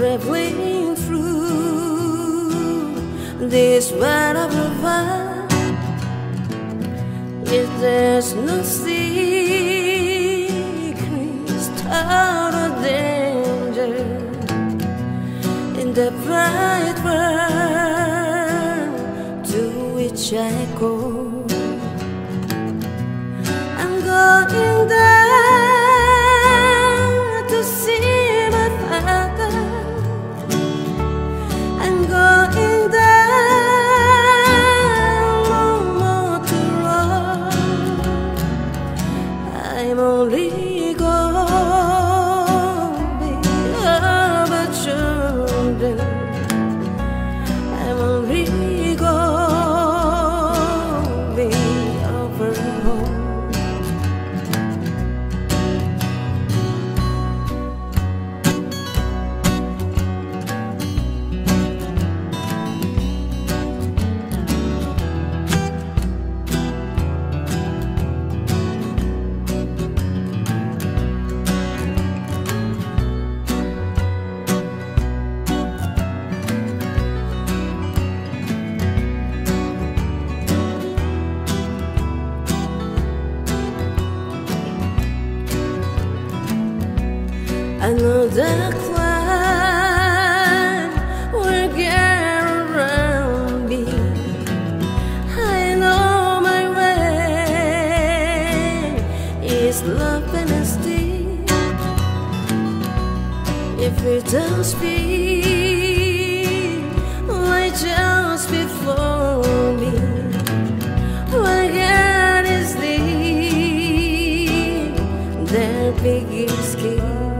traveling through this world of love. If there's no secrets out of danger in the bright world which I I know the cloud will get around me. I know my way is love and esteem. If we don't speak, like just before me, what God is deep, their biggest gift.